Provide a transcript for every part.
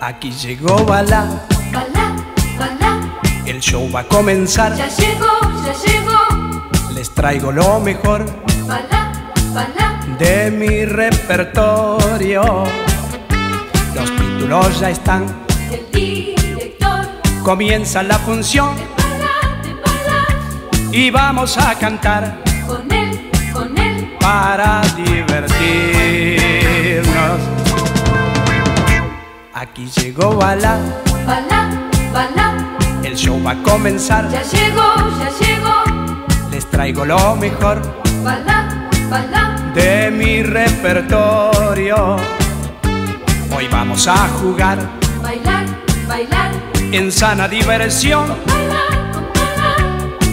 Aquí llegó Bala, Bala, bala, el show va a comenzar. ya llegó, ya llegó. Les traigo lo mejor Bala, bala, de mi repertorio. Los títulos ya están, el director. comienza la función y vamos a cantar con él, con él. para divertirnos. Aquí llegó Bala, Bala, bala, el show va a comenzar. ya llegó, ya llegó. Les traigo lo mejor Bala, bala, de mi repertorio. Hoy vamos a jugar bailar, bailar. en sana diversión,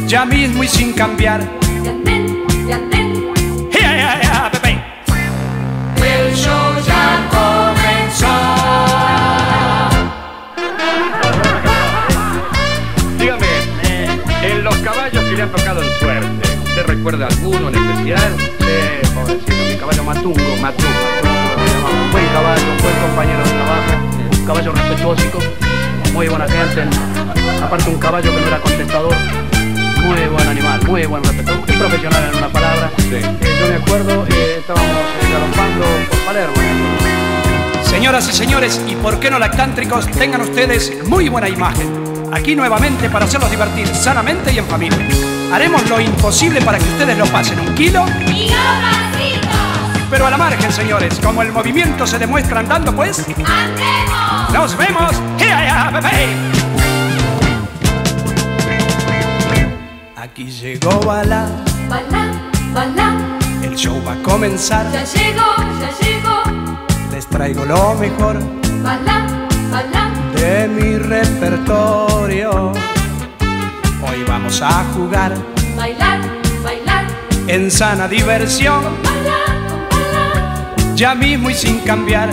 ya mismo y sin cambiar. de andén, de andén. ¡Ya, ya, ya, bebé! El show ya comenzó. Dígame, en los caballos que le han tocado en suerte, ¿usted recuerda alguno en especial? Sí, pobrecito, mi caballo Matungo, Matungo, un caballo respetuoso, muy buena gente, aparte un caballo que no era contestador, muy buen animal, muy buen respeto, y profesional en una palabra. Eh, yo me acuerdo, eh, estábamos eh, galompando por Palermo, Señoras y señores, y por qué no lactántricos, tengan ustedes muy buena imagen. Aquí nuevamente para hacerlos divertir sanamente y en familia. Haremos lo imposible para que ustedes lo pasen un kilo, ¡Y los pero a la margen, señores. Como el movimiento se demuestra andando, pues, ¡Andemos! nos vemos. ¡Ya, ya, bebé! Aquí llegó Bala, Bala, bala, el show va a comenzar. ya llegó, ya llegó. Les traigo lo mejor Bala, bala, de mi repertorio. Hoy vamos a jugar bailar, bailar. en sana diversión, ya mismo y sin cambiar.